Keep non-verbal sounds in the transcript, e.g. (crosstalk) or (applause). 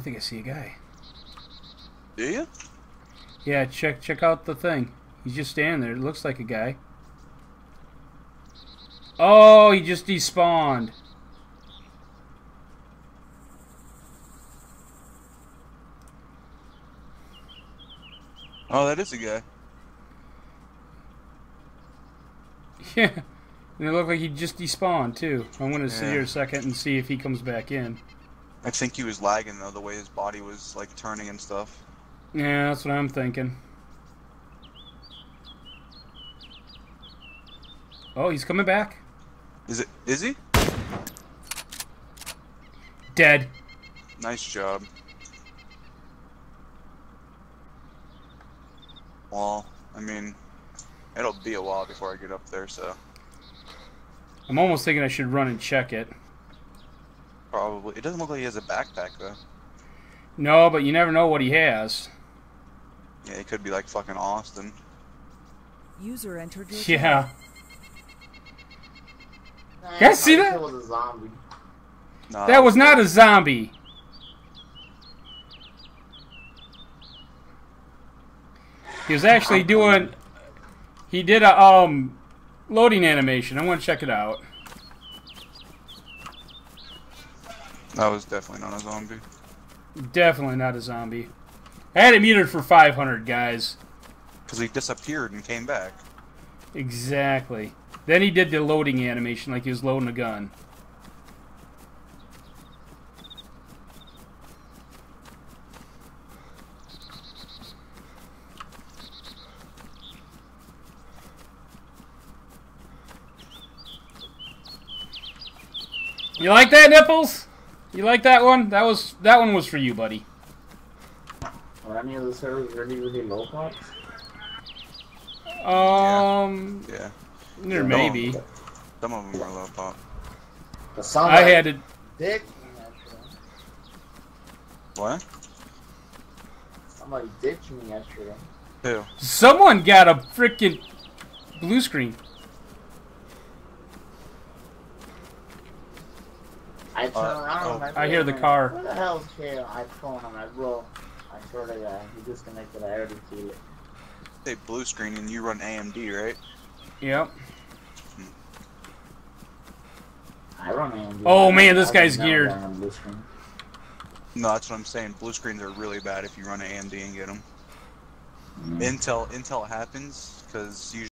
I think I see a guy. Do you? Yeah, check check out the thing. He's just standing there. It looks like a guy. Oh, he just despawned. Oh, that is a guy. (laughs) Yeah. And it looked like he just despawned too. I'm gonna sit here a second and see if he comes back in. I think he was lagging though, the way his body was like turning and stuff. Yeah, that's what I'm thinking. Oh, he's coming back. Is it? Is he? Dead. Nice job. Well, I mean, it'll be a while before I get up there, so I'm almost thinking I should run and check it. Probably. It doesn't look like he has a backpack though. No, but you never know what he has. Yeah, it could be like fucking Austin. User entered your Yeah. Nah, Guys, see I that? Was a zombie. Nah, That was not a zombie. He was actually (laughs) doing. He did a um loading animation. I want to check it out. That was definitely not a zombie. Definitely not a zombie. I had it muted for 500 guys. Because he disappeared and came back. Exactly. Then he did the loading animation like he was loading a gun. You like that, Nipples? You like that one? That was that one was for you, buddy. Are any of the servers really, really low pops? Um, Yeah. there No. may be. Some of them are low pop. The somebody I had to. ditched me yesterday. What? Somebody ditched me yesterday. Who? Someone got a freaking blue screen. I turned Uh, around. oh. I, I hear the car. Where the hell's Kale? I phone him. I bro. I swear to God, he disconnected. I already feel it. Say blue screen and you run AMD, right? Yep. I run AMD. Oh, I- man, this I've guy's geared. done on blue screen. No, that's what I'm saying. Blue screens are really bad if you run AMD and get them. Mm. Intel Intel happens because usually